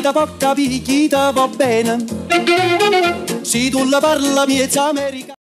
da porta picchita va bene. Se tu la parla miez americana.